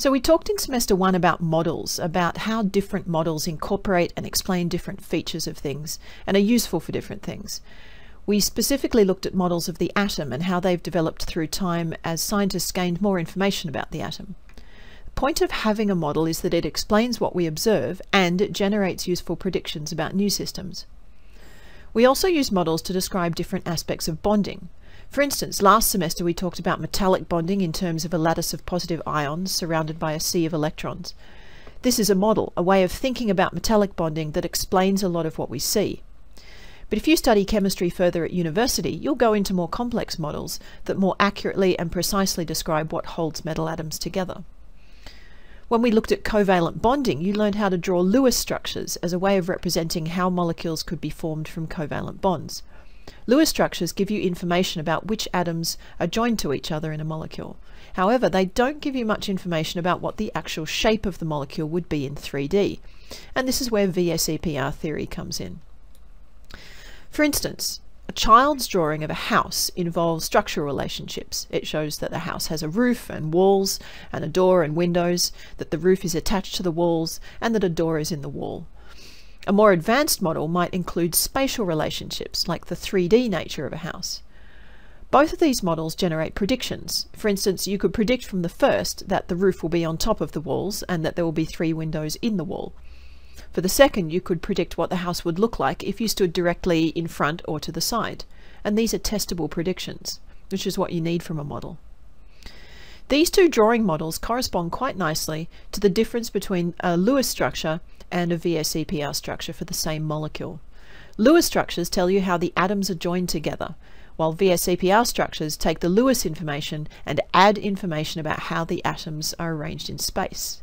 So we talked in semester one about models, about how different models incorporate and explain different features of things and are useful for different things. We specifically looked at models of the atom and how they've developed through time as scientists gained more information about the atom. The point of having a model is that it explains what we observe and it generates useful predictions about new systems. We also use models to describe different aspects of bonding, for instance, last semester we talked about metallic bonding in terms of a lattice of positive ions surrounded by a sea of electrons. This is a model, a way of thinking about metallic bonding that explains a lot of what we see. But if you study chemistry further at university, you'll go into more complex models that more accurately and precisely describe what holds metal atoms together. When we looked at covalent bonding, you learned how to draw Lewis structures as a way of representing how molecules could be formed from covalent bonds. Lewis structures give you information about which atoms are joined to each other in a molecule. However, they don't give you much information about what the actual shape of the molecule would be in 3D. And this is where VSEPR theory comes in. For instance, a child's drawing of a house involves structural relationships. It shows that the house has a roof and walls and a door and windows, that the roof is attached to the walls, and that a door is in the wall. A more advanced model might include spatial relationships, like the 3D nature of a house. Both of these models generate predictions. For instance, you could predict from the first that the roof will be on top of the walls and that there will be three windows in the wall. For the second, you could predict what the house would look like if you stood directly in front or to the side. And these are testable predictions, which is what you need from a model. These two drawing models correspond quite nicely to the difference between a Lewis structure and a VSEPR structure for the same molecule. Lewis structures tell you how the atoms are joined together, while VSEPR structures take the Lewis information and add information about how the atoms are arranged in space.